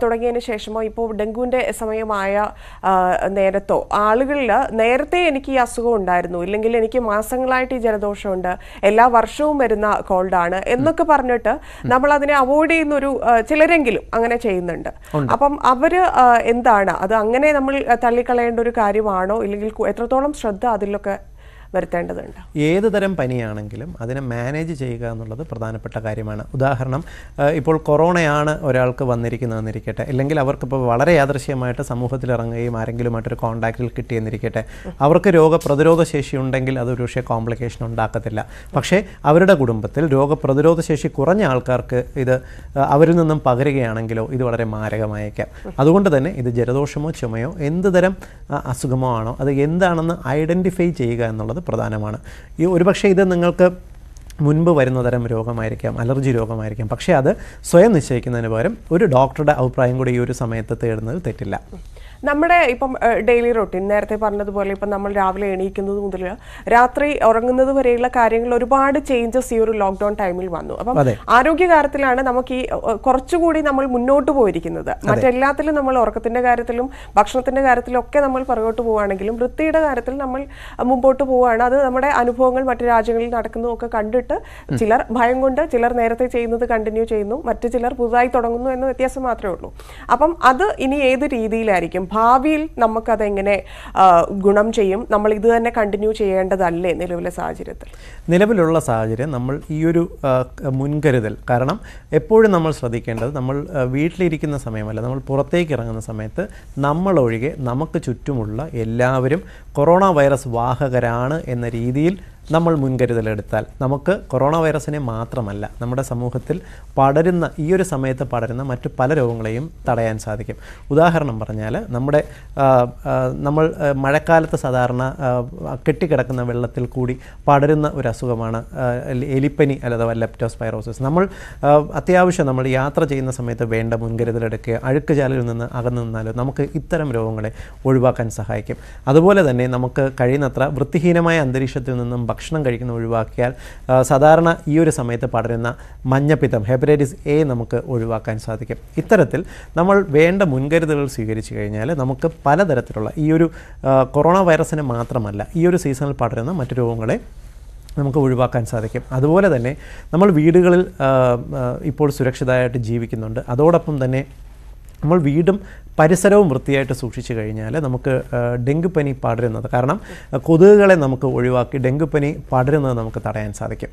തുടങ്ങിയതിന് ശേഷമോ ഇപ്പോൾ ഡെങ്കുവിന്റെ സമയമായ നേരത്തോ ആളുകളിൽ നേരത്തെ എനിക്ക് ഈ അസുഖം ഉണ്ടായിരുന്നു ഇല്ലെങ്കിൽ എനിക്ക് മാസങ്ങളായിട്ട് ഈ ജലദോഷമുണ്ട് എല്ലാ വർഷവും വരുന്ന കോൾഡാണ് എന്നൊക്കെ പറഞ്ഞിട്ട് നമ്മൾ അതിനെ അവോയ്ഡ് ചെയ്യുന്നൊരു ചിലരെങ്കിലും അങ്ങനെ ചെയ്യുന്നുണ്ട്. അപ്പം അവർ എന്താണ്? അത് അങ്ങനെ നമ്മൾ തള്ളിക്കളയേണ്ട ഒരു കാര്യമാണോ? ഇല്ലെങ്കിൽ എത്രത്തോളം ശ്രദ്ധ അതിലൊക്കെ വരുത്തേണ്ടതുണ്ട്. ഏത് തരം പനിയാണെങ്കിലും അതിനെ മാനേജ് ചെയ്യുക എന്നുള്ളത് പ്രധാനപ്പെട്ട കാര്യമാണ്. ഉദാഹരണം ഇപ്പോൾ കൊറോണയാണ് ഒരാൾക്ക് വന്നിരിക്കുന്നതെന്നിരിക്കട്ടെ അല്ലെങ്കിൽ അവർക്കിപ്പോൾ വളരെ യാദൃശ്യമായിട്ട് സമൂഹത്തിൽ ഇറങ്ങുകയും ആരെങ്കിലുമായിട്ടൊരു കോൺടാക്റ്റിൽ കിട്ടിയെന്നിരിക്കട്ടെ അവർക്ക് രോഗപ്രതിരോധ ശേഷി ഉണ്ടെങ്കിൽ അതൊരു പക്ഷേ കോംപ്ലിക്കേഷൻ ഉണ്ടാക്കത്തില്ല. പക്ഷേ അവരുടെ കുടുംബത്തിൽ രോഗപ്രതിരോധ ശേഷി കുറഞ്ഞ ആൾക്കാർക്ക് ഇത് അവരിൽ നിന്നും പകരുകയാണെങ്കിലോ ഇത് വളരെ മാരകമായേക്കാം. അതുകൊണ്ട് തന്നെ ഇത് ജലദോഷമോ ചുമയോ എന്ത് തരം അസുഖമോ ആണോ അത് എന്താണെന്ന് ഐഡന്റിഫൈ ചെയ്യുക എന്നുള്ളത് പ്രധാനമാണ്. ഈ ഒരുപക്ഷെ ഇത് നിങ്ങൾക്ക് മുൻപ് വരുന്ന തരം രോഗമായിരിക്കാം അലർജി രോഗമായിരിക്കാം. പക്ഷേ അത് സ്വയം നിശ്ചയിക്കുന്നതിന് പകരം ഒരു ഡോക്ടറുടെ അഭിപ്രായം കൂടി ഈ ഒരു സമയത്ത് തേടുന്നത് തെറ്റില്ല. നമ്മുടെ ഇപ്പം ഡെയിലി റൊട്ടീൻ നേരത്തെ പറഞ്ഞതുപോലെ ഇപ്പം നമ്മൾ രാവിലെ എണീക്കുന്നത് മുതൽ രാത്രി ഉറങ്ങുന്നത് വരെയുള്ള കാര്യങ്ങൾ ഒരുപാട് ചേഞ്ചസ് ഈ ഒരു ലോക്ക്ഡൗൺ ടൈമിൽ വന്നു. അപ്പം. ആരോഗ്യ കാര്യത്തിലാണ് നമുക്ക് ഈ കുറച്ചുകൂടി നമ്മൾ മുന്നോട്ട് പോയിരിക്കുന്നത്. മറ്റെല്ലാത്തിലും നമ്മൾ ഉറക്കത്തിന്റെ കാര്യത്തിലും ഭക്ഷണത്തിന്റെ കാര്യത്തിലും ഒക്കെ നമ്മൾ പുറകോട്ട് പോവുകയാണെങ്കിലും വൃത്തിയുടെ കാര്യത്തിൽ നമ്മൾ മുമ്പോട്ട് പോവുകയാണ്. അത് നമ്മുടെ അനുഭവങ്ങൾ മറ്റു രാജ്യങ്ങളിൽ നടക്കുന്നതൊക്കെ കണ്ടിട്ട് ചിലർ ഭയം കൊണ്ട് ചിലർ നേരത്തെ ചെയ്യുന്നത് കണ്ടിന്യൂ ചെയ്യുന്നു. മറ്റു ചിലർ പുതുതായി തുടങ്ങുന്നു എന്ന വ്യത്യാസം മാത്രമേ ഉള്ളൂ. അപ്പം അത് ഇനി ഏത് രീതിയിലായിരിക്കും? ഭാവിയിൽ നമുക്കതെങ്ങനെ ഗുണം ചെയ്യും? നമ്മൾ ഇത് തന്നെ കണ്ടിന്യൂ ചെയ്യേണ്ടതല്ലേ നിലവിലെ സാഹചര്യത്തിൽ? നിലവിലുള്ള സാഹചര്യം നമ്മൾ ഈ ഒരു മുൻകരുതൽ. കാരണം എപ്പോഴും നമ്മൾ ശ്രദ്ധിക്കേണ്ടത് നമ്മൾ വീട്ടിലിരിക്കുന്ന സമയമല്ല. നമ്മൾ പുറത്തേക്ക് ഇറങ്ങുന്ന സമയത്ത് നമ്മളൊഴികെ നമുക്ക് ചുറ്റുമുള്ള എല്ലാവരും കൊറോണ വൈറസ് വാഹകരാണ് എന്ന രീതിയിൽ നമ്മൾ മുൻകരുതലെടുത്താൽ നമുക്ക് കൊറോണ വൈറസിനെ മാത്രമല്ല നമ്മുടെ സമൂഹത്തിൽ പടരുന്ന ഈ ഒരു സമയത്ത് പടരുന്ന മറ്റു പല രോഗങ്ങളെയും തടയാൻ സാധിക്കും. ഉദാഹരണം പറഞ്ഞാൽ നമ്മുടെ നമ്മൾ മഴക്കാലത്ത് സാധാരണ കെട്ടിക്കിടക്കുന്ന വെള്ളത്തിൽ കൂടി പടരുന്ന ഒരു അസുഖമാണ് എലിപ്പനി അഥവാ ലെപ്റ്റോസ്പൈറോസിസ് നമ്മൾ അത്യാവശ്യം നമ്മൾ യാത്ര ചെയ്യുന്ന സമയത്ത് വേണ്ട മുൻകരുതലെടുക്കുക അഴുക്ക് ചാലിൽ നിന്ന് അകന്നു നിന്നാലും നമുക്ക് ഇത്തരം രോഗങ്ങളെ ഒഴിവാക്കാൻ സഹായിക്കും. അതുപോലെ തന്നെ നമുക്ക് കഴിയുന്നത്ര വൃത്തിഹീനമായ അന്തരീക്ഷത്തിൽ നിന്നും ഭക്ഷണം കഴിക്കുന്ന ഒഴിവാക്കിയാൽ സാധാരണ ഈ ഒരു സമയത്ത് പടരുന്ന മഞ്ഞപ്പിത്തം ഹെപ്പറ്റൈറ്റിസ് എ നമുക്ക് ഒഴിവാക്കാൻ സാധിക്കും. ഇത്തരത്തിൽ നമ്മൾ വേണ്ട മുൻകരുതലുകൾ സ്വീകരിച്ചു കഴിഞ്ഞാൽ നമുക്ക് പലതരത്തിലുള്ള ഈ ഒരു കൊറോണ വൈറസിനെ മാത്രമല്ല ഈ ഒരു സീസണിൽ പടരുന്ന മറ്റു രോഗങ്ങളെ നമുക്ക് ഒഴിവാക്കാൻ സാധിക്കും. അതുപോലെ തന്നെ നമ്മൾ വീടുകളിൽ ഇപ്പോൾ സുരക്ഷിതമായിട്ട് ജീവിക്കുന്നുണ്ട്. അതോടൊപ്പം തന്നെ നമ്മൾ വീടും പരിസരവും വൃത്തിയായിട്ട് സൂക്ഷിച്ചു കഴിഞ്ഞാൽ നമുക്ക് ഡെങ്കുപ്പനി പടരുന്നത് കാരണം കൊതുകുകളെ നമുക്ക് ഒഴിവാക്കി ഡെങ്കുപ്പനി പടരുന്നത് നമുക്ക് തടയാൻ സാധിക്കും.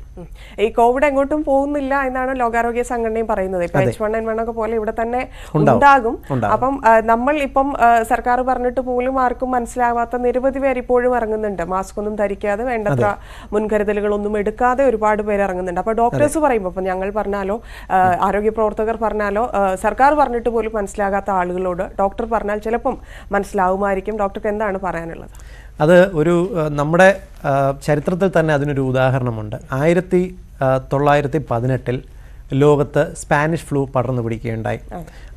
ഈ കോവിഡ് എങ്ങോട്ടും പോകുന്നില്ല എന്നാണ് ലോകാരോഗ്യ സംഘടനയും പറയുന്നത്. ഇപ്പൊ എച്ച് വൺ എൻ വൺ ഒക്കെ പോലെ ഇവിടെ തന്നെ ഉണ്ടാകും. അപ്പം നമ്മൾ ഇപ്പം സർക്കാർ പറഞ്ഞിട്ട് പോലും ആർക്കും മനസ്സിലാവാത്ത നിരവധി പേർ ഇപ്പോഴും ഇറങ്ങുന്നുണ്ട്. മാസ്ക് ഒന്നും ധരിക്കാതെ വേണ്ടത്ര മുൻകരുതലുകളൊന്നും എടുക്കാതെ ഒരുപാട് പേര് ഇറങ്ങുന്നുണ്ട്. അപ്പൊ ഡോക്ടേഴ്സ് പറയുമ്പോൾ ഞങ്ങൾ പറഞ്ഞാലോ ആരോഗ്യ പ്രവർത്തകർ പറഞ്ഞാലോ സർക്കാർ പറഞ്ഞിട്ട് പോലും മനസ്സിലാകാത്ത ആളുകളോട് ഡോക്ടർ പറഞ്ഞാൽ ചിലപ്പം മനസ്സിലാവുമായിരിക്കും. ഡോക്ടർക്ക് എന്താണ് പറയാനുള്ളത്? അത് ഒരു നമ്മുടെ ചരിത്രത്തിൽ തന്നെ അതിനൊരു ഉദാഹരണമുണ്ട്. ആയിരത്തി തൊള്ളായിരത്തി പതിനെട്ടിൽ ലോകത്ത് സ്പാനിഷ് ഫ്ലൂ പടർന്നു പിടിക്കുകയുണ്ടായി.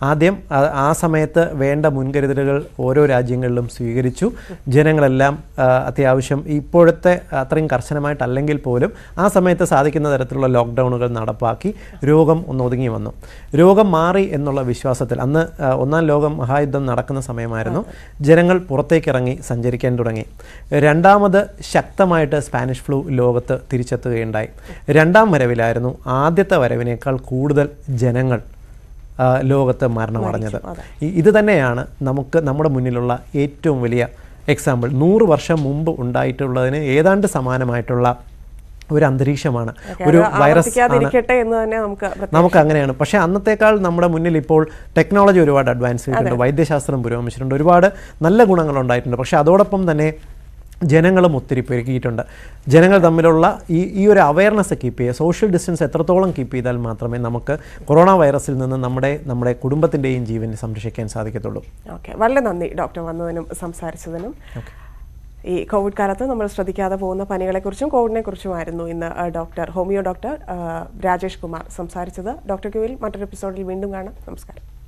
ആദ്യം ആ- സമയത്ത് വേണ്ട മുൻകരുതലുകൾ ഓരോ രാജ്യങ്ങളിലും സ്വീകരിച്ചു. ജനങ്ങളെല്ലാം അത്യാവശ്യം ഇപ്പോഴത്തെ അത്രയും കർശനമായിട്ടല്ലെങ്കിൽ പോലും ആ സമയത്ത് സാധിക്കുന്ന തരത്തിലുള്ള ലോക്ക്ഡൗണുകൾ നടപ്പാക്കി രോഗം ഒന്നൊതുങ്ങി വന്നു. രോഗം മാറി എന്നുള്ള വിശ്വാസത്തിൽ അന്ന് ഒന്നാം ലോകം മഹായുദ്ധം നടക്കുന്ന സമയമായിരുന്നു. ജനങ്ങൾ പുറത്തേക്കിറങ്ങി സഞ്ചരിക്കാൻ തുടങ്ങി. രണ്ടാമത് ശക്തമായിട്ട് സ്പാനിഷ് ഫ്ലൂ ലോകത്ത് തിരിച്ചെത്തുകയുണ്ടായി. രണ്ടാം വരവിലായിരുന്നു ആദ്യത്തെ വരവിനേക്കാൾ കൂടുതൽ ജനങ്ങൾ ലോകത്ത് മരണമടഞ്ഞത്. ഇത് തന്നെയാണ് നമുക്ക് നമ്മുടെ മുന്നിലുള്ള ഏറ്റവും വലിയ എക്സാമ്പിൾ നൂറ് വർഷം മുമ്പ് ഉണ്ടായിട്ടുള്ളതിന് ഏതാണ്ട് സമാനമായിട്ടുള്ള ഒരു അന്തരീക്ഷമാണ്. ഒരു വൈറസ് നമുക്ക് അങ്ങനെയാണ്. പക്ഷെ അന്നത്തേക്കാൾ നമ്മുടെ മുന്നിൽ ഇപ്പോൾ ടെക്നോളജി ഒരുപാട് അഡ്വാൻസ് ചെയ്തിട്ടുണ്ട്. വൈദ്യശാസ്ത്രം പുരോഗമിച്ചിട്ടുണ്ട്. ഒരുപാട് നല്ല ഗുണങ്ങൾ ഉണ്ടായിട്ടുണ്ട് പക്ഷെ അതോടൊപ്പം തന്നെ ജനങ്ങളും ഒത്തിരി പെരുകിയിട്ടുണ്ട്. ജനങ്ങൾ തമ്മിലുള്ള ഈ ഈ ഒരു അവയർനെസ് കീപ്പ് ചെയ്യുക സോഷ്യൽ ഡിസ്റ്റൻസ് എത്രത്തോളം കീപ്പ് ചെയ്താൽ മാത്രമേ നമുക്ക് കൊറോണ വൈറസിൽ നിന്ന് നമ്മുടെ നമ്മുടെ കുടുംബത്തിന്റെയും ജീവനെ സംരക്ഷിക്കാൻ സാധിക്കത്തുള്ളൂ. ഓക്കെ വളരെ നന്ദി ഡോക്ടർ വന്നതിനും സംസാരിച്ചതിനും. ഈ കോവിഡ് കാലത്ത് നമ്മൾ ശ്രദ്ധിക്കാതെ പോകുന്ന പനികളെക്കുറിച്ചും കോവിഡിനെ കുറിച്ചുമായിരുന്നു ഇന്ന് doctor homeo doctor Rajesh Kumar സംസാരിച്ചത്. ഡോക്ടർ ക്യൂവിൽ മറ്റൊരു എപ്പിസോഡിൽ വീണ്ടും കാണാം. നമസ്കാരം.